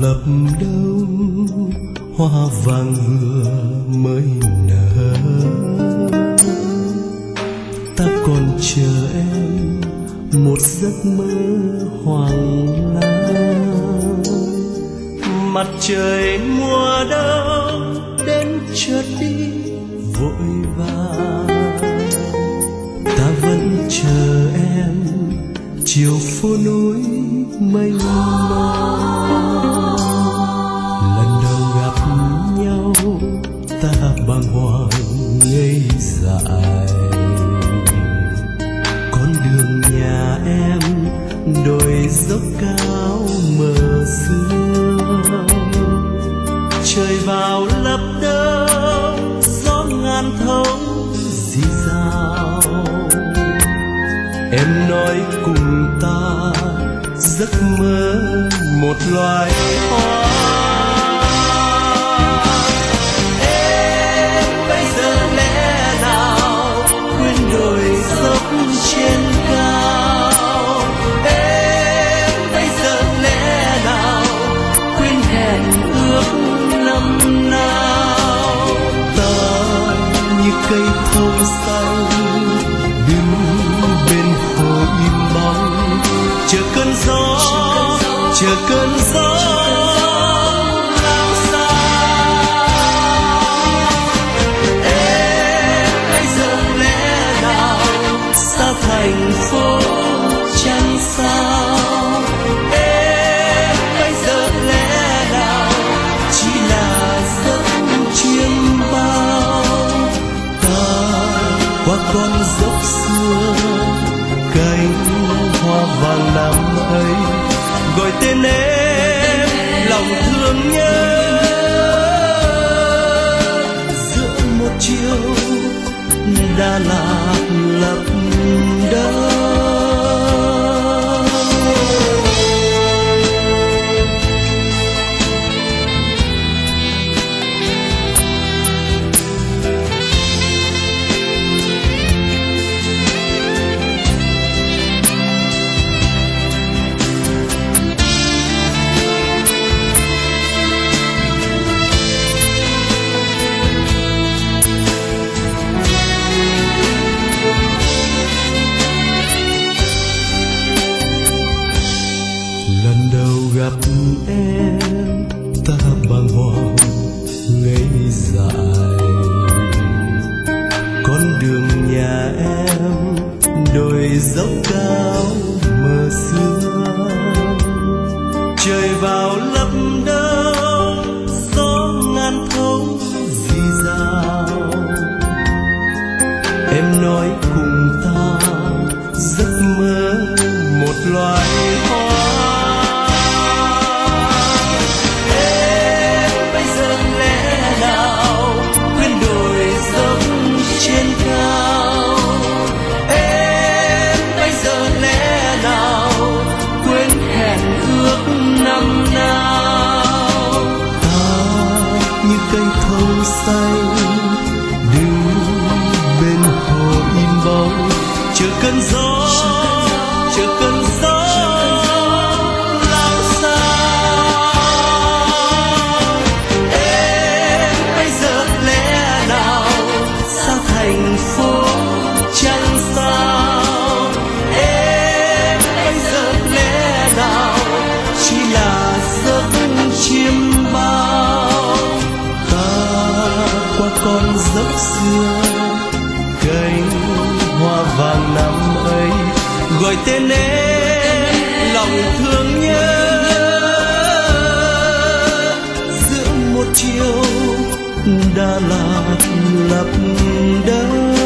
lập đông hoa vàng vừa mới nở. Ta còn chờ em một giấc mơ hoàng lan. mặt trời mùa đông đến chợt đi, vội vàng. Ta vẫn chờ em chiều phố núi mênh mông. Bàng hoàng ngây dại. Con đường nhà em đồi dốc cao mờ sương. Trời vào lấp đông, gió ngàn thống dì dào. Em nói cùng ta, giấc mơ một loài hoa. Chờ cơn gió. Lao xa em bây giờ lẽ nào xa thành phố chẳng sao. Em bây giờ lẽ nào chỉ là giấc chiêm bao. Ta qua con dốc lòng thương nhớ. Giữa một chiều Đà Lạt lập đông xanh gọi tên em lòng thương nhớ. Giữa một chiều Đà Lạt lập đất